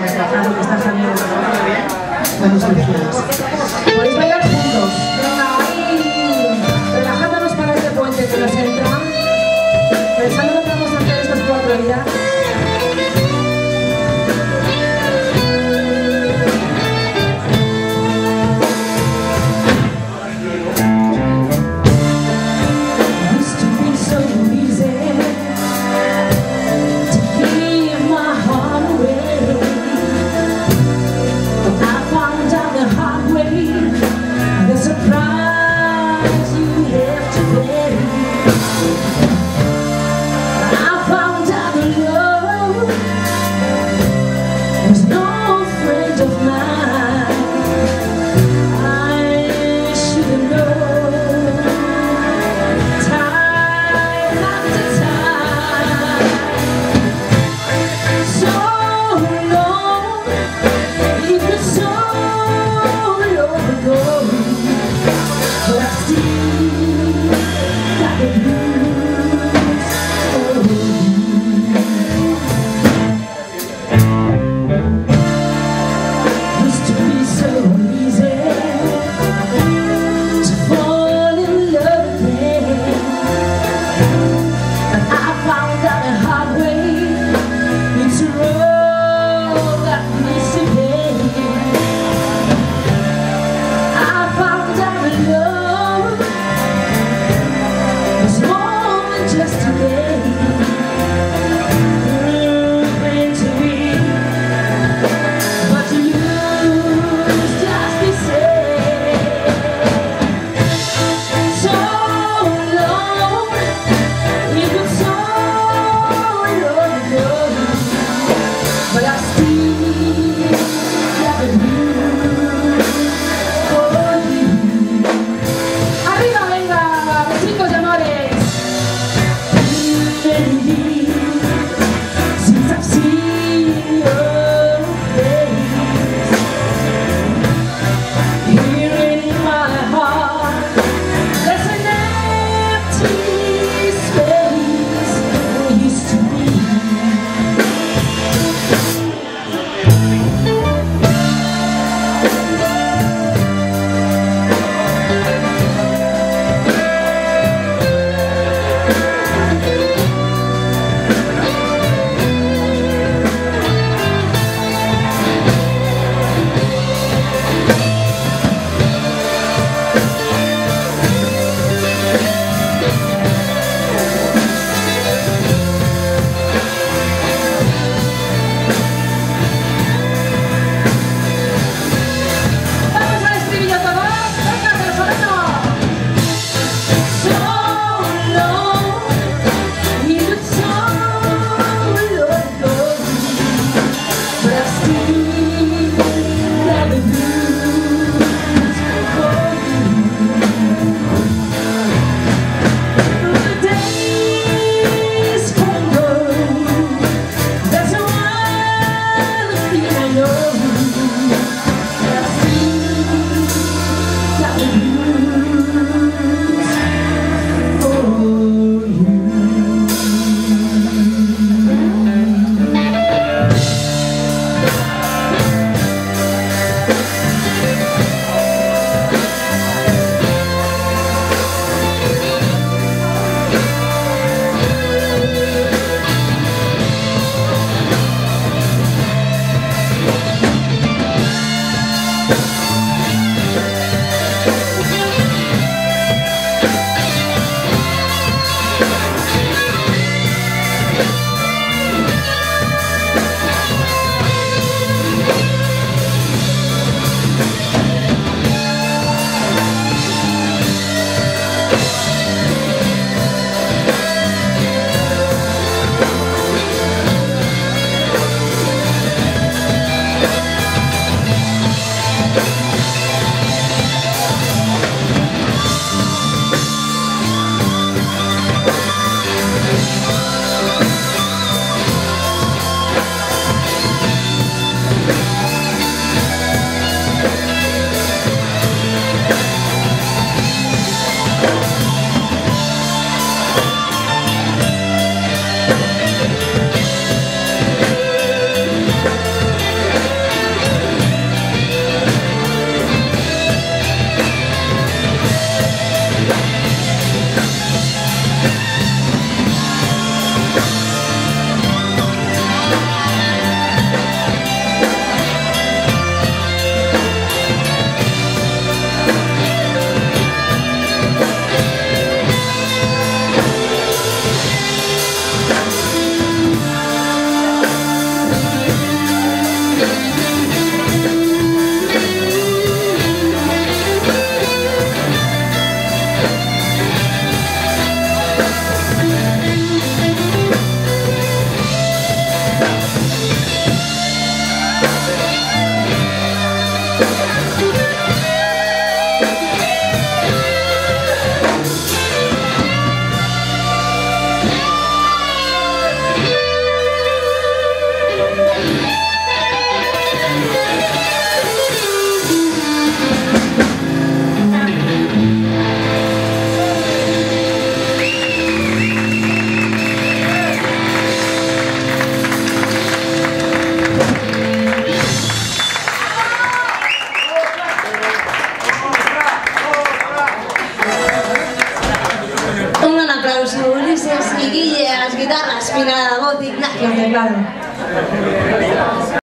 trabajando, que está saliendo bien. Buenos días. You have to go. Ah. Aplauso Ulises a las guitarras, Pina a la voz, Ignacio teclado.